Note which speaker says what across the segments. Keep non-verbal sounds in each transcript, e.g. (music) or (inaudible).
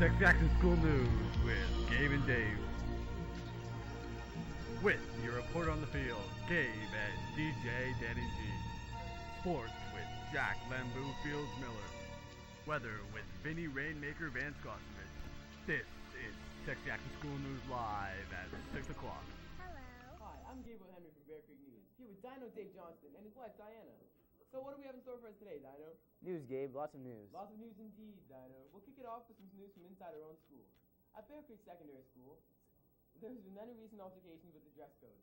Speaker 1: It's Sexy Action School News with Gabe and Dave. With your reporter on the field, Gabe and DJ Danny G. Sports with Jack Lambeau Fields Miller. Weather with Vinny Rainmaker Van Scosmith. This is Sexy Action School News Live at 6 o'clock. Hello.
Speaker 2: Hi, I'm Gabriel Henry from Bear Creek News, here with Dino Dave Johnston and his wife Diana. So what do we have in store for us today, Dino?
Speaker 3: News, Gabe. Lots of news.
Speaker 2: Lots of news indeed, Dino. We'll kick it off with some news from inside our own school. At Bear Creek Secondary School, there's been many recent altercations with the dress code.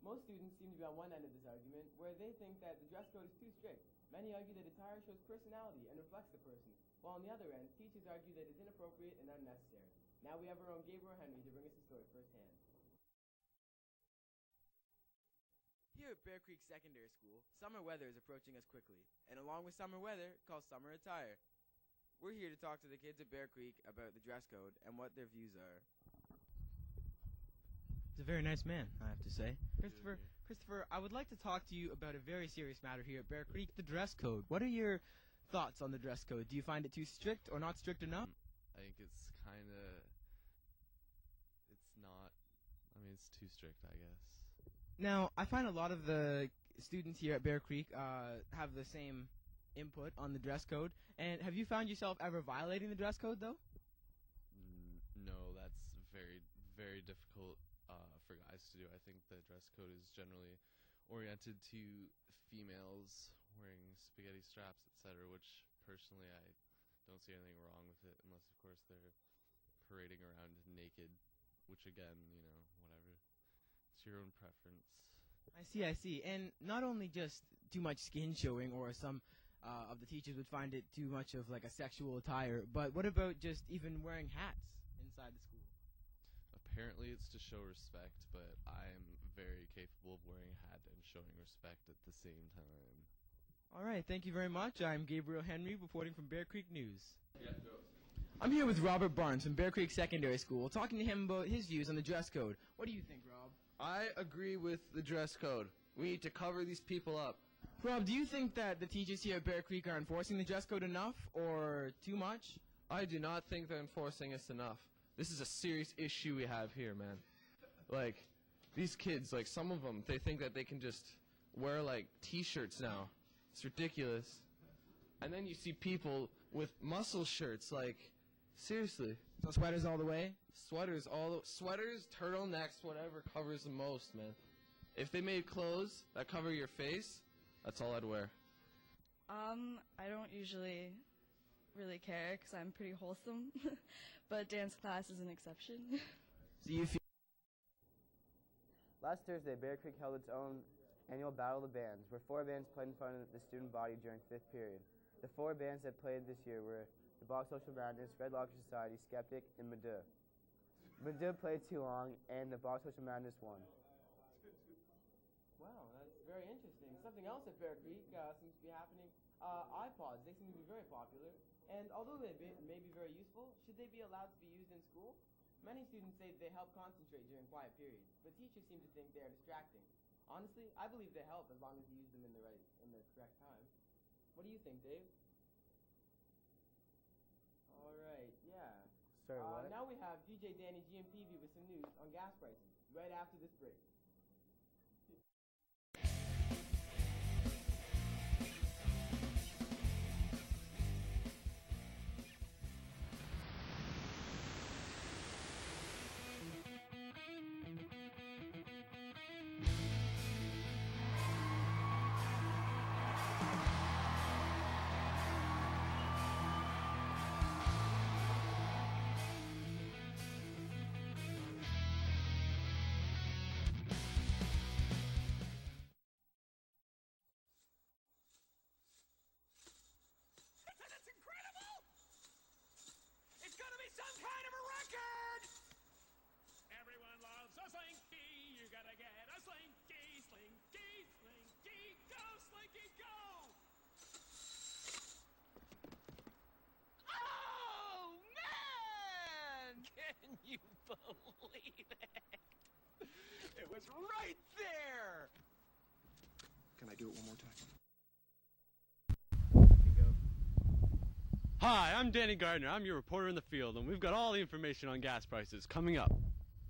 Speaker 2: Most students seem to be on one end of this argument, where they think that the dress code is too strict. Many argue that attire shows personality and reflects the person, while on the other end, teachers argue that it's inappropriate and unnecessary. Now we have our own Gabriel Henry to bring us the story firsthand. Here at Bear Creek Secondary School, summer weather is approaching us quickly, and along with summer weather comes summer attire. We're here to talk to the kids at Bear Creek about the dress code and what their views are.
Speaker 4: He's a very nice man, I have to say. Christopher, Christopher, I would like to talk to you about a very serious matter here at Bear Creek, the dress code. What are your thoughts on the dress code? Do you find it too strict or not strict enough?
Speaker 5: Mm, I think it's kind of. It's not. I mean, it's too strict, I guess.
Speaker 4: Now, I find a lot of the students here at Bear Creek uh, have the same input on the dress code. And have you found yourself ever violating the dress code, though?
Speaker 5: No, that's very, very difficult uh, for guys to do. I think the dress code is generally oriented to females wearing spaghetti straps, etc., which personally I don't see anything wrong with it, unless, of course, they're parading around naked, which, again, you know. It's your own preference.
Speaker 4: I see, I see. And not only just too much skin showing, or some uh, of the teachers would find it too much of like a sexual attire, but what about just even wearing hats inside the school?
Speaker 5: Apparently, it's to show respect, but I am very capable of wearing a hat and showing respect at the same time.
Speaker 4: All right, thank you very much. I'm Gabriel Henry, reporting from Bear Creek News. I'm here with Robert Barnes from Bear Creek Secondary School, talking to him about his views on the dress code. What do you think, Rob?
Speaker 6: I agree with the dress code. We need to cover these people up.
Speaker 4: Rob, do you think that the teachers here at Bear Creek are enforcing the dress code enough or too much?
Speaker 6: I do not think they're enforcing us enough. This is a serious issue we have here, man. Like, these kids, like, some of them, they think that they can just wear, like, t-shirts now. It's ridiculous. And then you see people with muscle shirts, like, seriously.
Speaker 4: So sweaters all the way?
Speaker 6: Sweaters, all the sweaters, turtlenecks, whatever covers the most, man. If they made clothes that cover your face, that's all I'd wear.
Speaker 7: Um, I don't usually really care because I'm pretty wholesome, (laughs) but dance class is an exception. (laughs)
Speaker 4: Do you feel
Speaker 3: Last Thursday, Bear Creek held its own annual Battle of the Bands, where four bands played in front of the student body during fifth period. The four bands that played this year were the Box Social Madness, Red Locker Society, Skeptic, and Madu. Madu played too long, and the Box Social Madness won.
Speaker 2: Wow, that's very interesting. Something else at Bear Creek uh, seems to be happening. Uh, iPods, they seem to be very popular. And although they be, may be very useful, should they be allowed to be used in school? Many students say they help concentrate during quiet periods, but teachers seem to think they are distracting. Honestly, I believe they help as long as you use them in the right, in the correct time. What do you think, Dave? All right, yeah.
Speaker 3: Sorry,
Speaker 2: Uh,
Speaker 3: what?
Speaker 2: now we have DJ Danny GMPV with some news on gas prices right after this break.
Speaker 8: You believe it? It was right there!
Speaker 9: Can I do it one more time? Hi, I'm Danny Gardner. I'm your reporter in the field, and we've got all the information on gas prices coming up.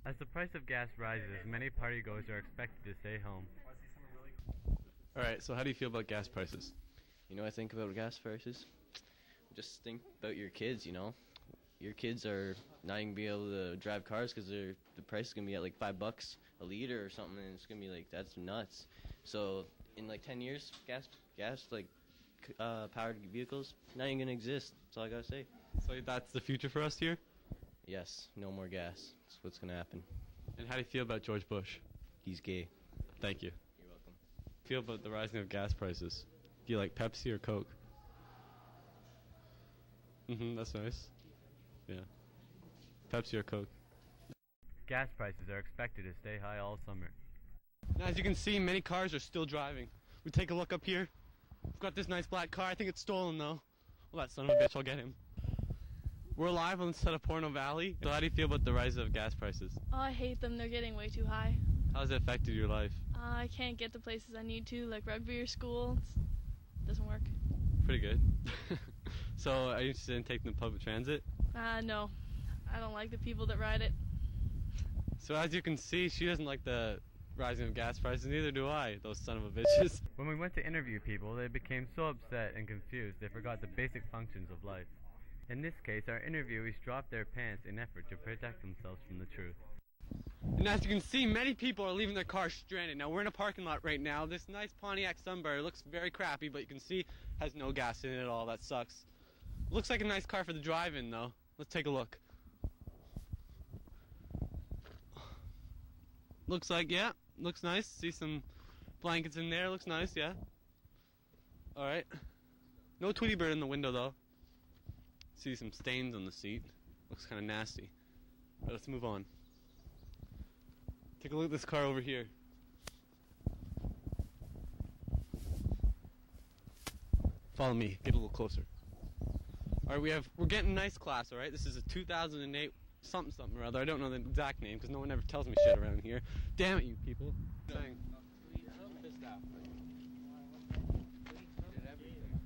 Speaker 1: As the price of gas rises, many partygoers are expected to stay home.
Speaker 9: All right, so how do you feel about gas prices?
Speaker 10: You know, I think about gas prices. Just think about your kids. You know, your kids are not even gonna be able to drive cars because the price is gonna be at like five bucks a liter or something, and it's gonna be like that's nuts. So in like ten years, gas gas like uh, powered vehicles not even gonna exist. That's all I gotta say.
Speaker 9: So that's the future for us here?
Speaker 10: Yes, no more gas. That's what's gonna happen.
Speaker 9: And how do you feel about George Bush?
Speaker 10: He's gay.
Speaker 9: Thank you.
Speaker 10: You're welcome.
Speaker 9: Feel about the rising of gas prices? Do you like Pepsi or Coke? Mm-hmm, that's nice. Yeah. Pepsi or Coke?
Speaker 1: Gas prices are expected to stay high all summer.
Speaker 9: Now, as you can see, many cars are still driving. We take a look up here. We've got this nice black car. I think it's stolen, though. Well, that son of a bitch, I'll get him. We're live on the set of Porno Valley. So how do you feel about the rise of gas prices?
Speaker 11: Oh, I hate them. They're getting way too high.
Speaker 9: How has it affected your life?
Speaker 11: Uh, I can't get to places I need to, like rugby or school. It doesn't work.
Speaker 9: Pretty good. (laughs) so, are you interested in taking the public transit?
Speaker 11: Uh, no. I don't like the people that ride it.
Speaker 9: So, as you can see, she doesn't like the rising of gas prices, neither do I, those son of a bitches. (laughs)
Speaker 1: When we went to interview people, they became so upset and confused they forgot the basic functions of life. In this case, our interviewees dropped their pants in effort to protect themselves from the truth.
Speaker 9: And as you can see, many people are leaving their cars stranded. Now, we're in a parking lot right now. This nice Pontiac Sunbird looks very crappy, but you can see has no gas in it at all. That sucks. Looks like a nice car for the drive-in, though. Let's take a look. Looks like, yeah, looks nice. See some blankets in there. Looks nice, yeah. All right. No Tweety Bird in the window, though. See some stains on the seat. Looks kind of nasty. Let's move on. Take a look at this car over here. Follow me. Get a little closer. All right, we have we're getting a nice class. All right, this is a 2008 something something or other. I don't know the exact name because no one ever tells me shit around here. Damn it, you people. Saying.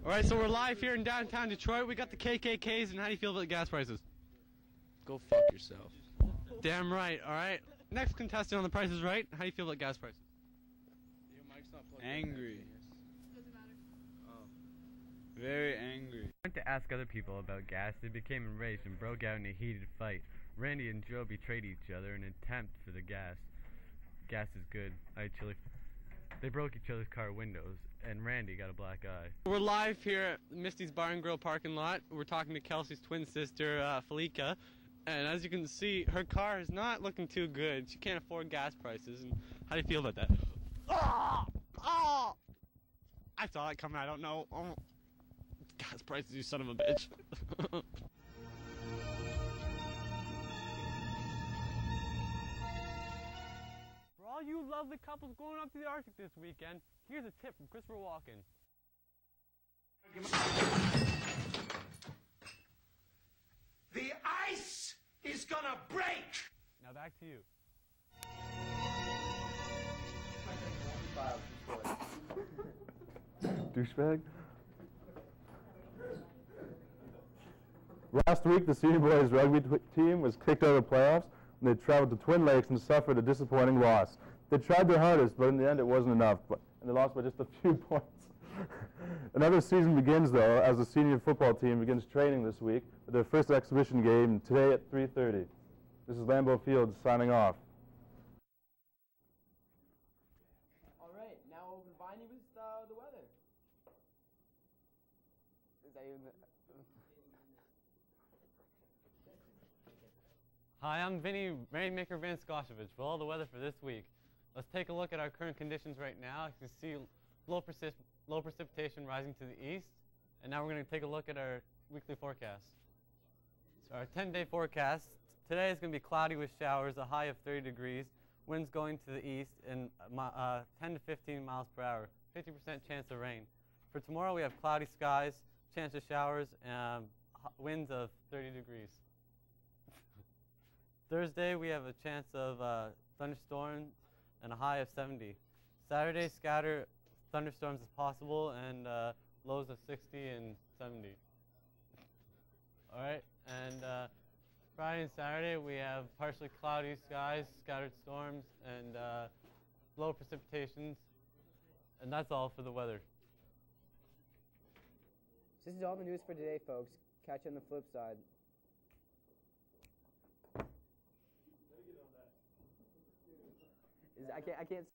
Speaker 9: All right, so we're live here in downtown Detroit. We got the KKKs, and how do you feel about the gas prices?
Speaker 10: Go fuck yourself.
Speaker 9: Damn right. All right. Next contestant on the Price is Right. How do you feel about gas prices?
Speaker 12: Angry. Very angry.
Speaker 1: Went to ask other people about gas, they became enraged and broke out in a heated fight. Randy and Joe betrayed each other in an attempt for the gas. Gas is good. I chili. They broke each other's car windows, and Randy got a black eye.
Speaker 9: We're live here at Misty's Bar and Grill parking lot. We're talking to Kelsey's twin sister, uh, Felica. And as you can see, her car is not looking too good. She can't afford gas prices. And how do you feel about that? Oh! Oh! I saw it coming. I don't know. Oh. Gas prices, you son of a bitch. (laughs) For all you lovely couples going up to the Arctic this weekend, here's a tip from Christopher Walken.
Speaker 8: The ice is gonna break!
Speaker 9: Now back to you.
Speaker 13: Douchebag. Last week, the senior boys rugby team was kicked out of the playoffs, and they traveled to Twin Lakes and suffered a disappointing loss. They tried their hardest, but in the end, it wasn't enough, but, and they lost by just a few (laughs) points. Another season begins, though, as the senior football team begins training this week with their first exhibition game today at 3:30. This is Lambeau Field signing off.
Speaker 2: All right, now over to Viney with uh, the weather.
Speaker 3: Is that even
Speaker 9: Hi, I'm Vinny Rainmaker Van Skoshevich with all the weather for this week. Let's take a look at our current conditions right now. You can see low, low precipitation rising to the east. And now we're going to take a look at our weekly forecast. So our 10-day forecast, today is going to be cloudy with showers, a high of 30 degrees, winds going to the east, and uh, 10 to 15 miles per hour, 50% chance of rain. For tomorrow, we have cloudy skies, chance of showers, and h- winds of 30 degrees. Thursday, we have a chance of uh, thunderstorms and a high of 70. Saturday, scatter thunderstorms is possible and uh, lows of 60 and 70. All right, and uh, Friday and Saturday we have partially cloudy skies, scattered storms, and uh, low precipitations, and that's all for the weather.
Speaker 3: This is all the news for today, folks. Catch you on the flip side. Is, I can't. I can't.